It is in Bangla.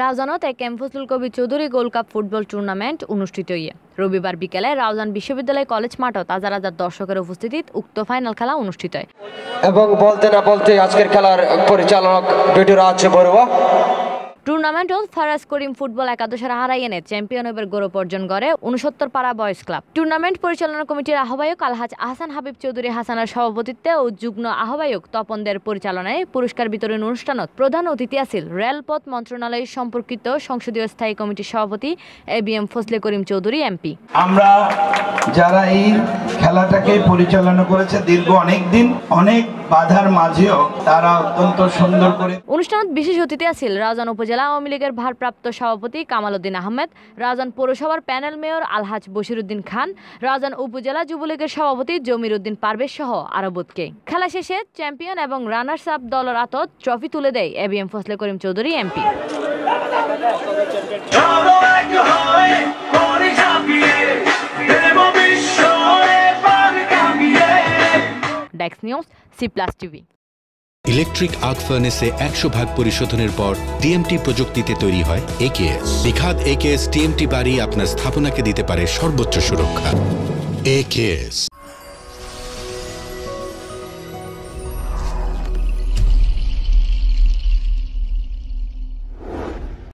রাউজানত এক এম কবি Chowdhury gold cup football tournament অনুষ্ঠিত ইয়ে রবিবার বিকেলে রাউজান বিশ্ববিদ্যালয় কলেজ মাঠত হাজার হাজার দর্শকের উপস্থিতিত উক্ত ফাইনাল খেলা অনুষ্ঠিত হয়। এবং বলতে না বলতে আজকের খেলার পরিচালক বিটুরা আছে বড়ুয়া। টুর্নামেন্টত ফারাজ করিম ফুটবল একাদশের হারাই এনে চ্যাম্পিয়ন হবার গৌরব অর্জন করে উনসত্তর পাড়া বয়েজ ক্লাব। টুর্নামেন্ট পরিচালনা কমিটির আহ্বায়ক আলহাজ আহসান হাবিব চৌধুরী হাসানের সভাপতিত্বে ও যুগ্ম আহ্বায়ক তপনদের পরিচালনায় পুরস্কার বিতরণ অনুষ্ঠানত প্রধান অতিথি আছিল রেলপথ মন্ত্রণালয় সম্পর্কিত সংসদীয় স্থায়ী কমিটির সভাপতি A B M Fazle Karim Chowdhury MP আমরা যারা এই খেলাটাকে পরিচালনা করেছে দীর্ঘ অনেক দিন অনেক বাধার মাঝেও তারা অত্যন্ত সুন্দর করে অনুষ্ঠানত বিশেষ অতিথি আছিল রাউজান উপজেলা আওয়ামী লীগের ভারপ্রাপ্ত সভাপতি কামাল উদ্দিন আহমেদ রাউজান পৌরসভার প্যানেল মেয়র আলহাজ বশিরউদ্দিন খান রাউজান উপজেলা যুবলীগের সভাপতি জমির উদ্দিন পারভেজ সহ আরও বোধকে। খেলা শেষে চ্যাম্পিয়ন এবং রানার্স আপ দলের আতত ট্রফি তুলে দেয় A B M Fazle Karim Chowdhury MP. Desks news C plus TV electric arc ফার্নেসে একশো ভাগ পরিশোধনের পর টিএমটি প্রযুক্তিতে তৈরি হয় একেএস বিখাত একেএস টিএমটি বাড়ি আপনার স্থাপনাকে দিতে পারে সর্বোচ্চ সুরক্ষা। একেএস